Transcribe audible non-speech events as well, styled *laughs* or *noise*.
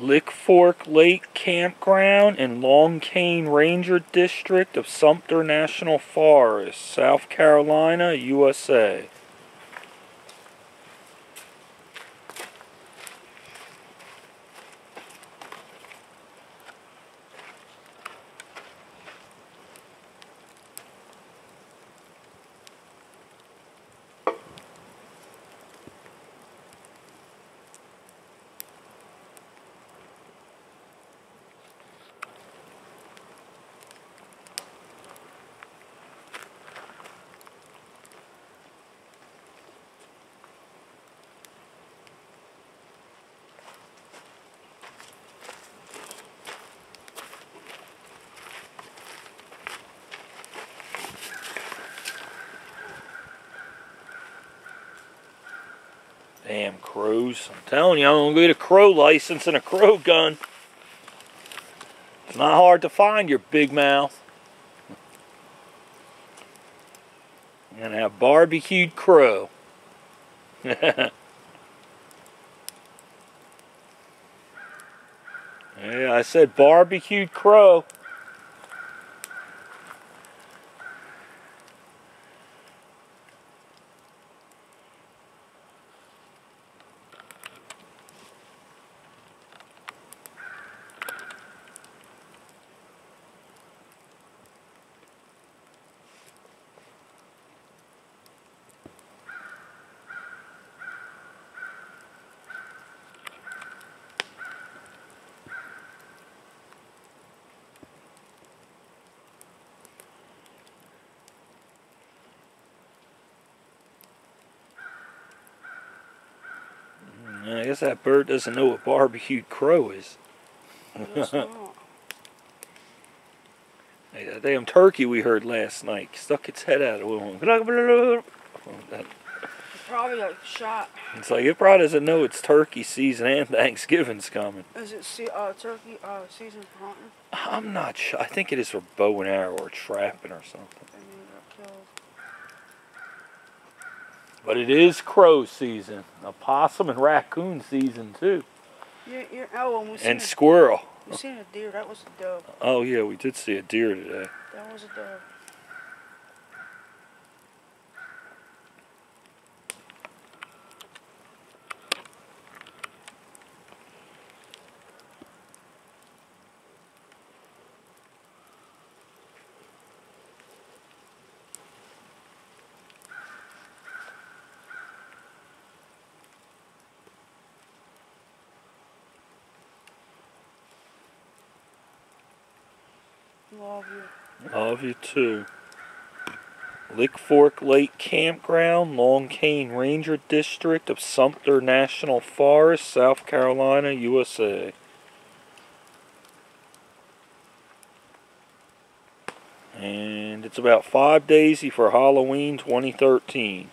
Lick Fork Lake Campground in Long Cane Ranger District of Sumter National Forest, South Carolina, USA. Damn crows. I'm telling you, I'm going to get a crow license and a crow gun. It's not hard to find your big mouth. I'm going to have barbecued crow. *laughs* yeah, I said barbecued crow. I guess that bird doesn't know what barbecued crow is. *laughs* hey, that damn turkey we heard last night stuck its head out of one. *laughs* Probably got shot. It's like it probably doesn't know it's turkey season and *laughs* Thanksgiving's coming. Is it se uh, turkey uh, season for hunting? I'm not sure. I think it is for bow and arrow or trapping or something. But it is crow season. Opossum and raccoon season too. Yeah, yeah. Oh, and and squirrel. We seen a deer. That was a dove. Oh yeah, we did see a deer today. That was a dove. Love you. Love you too. Lick Fork Lake Campground, Long Cane Ranger District of Sumter National Forest, South Carolina, USA. And it's about five days for Halloween 2013.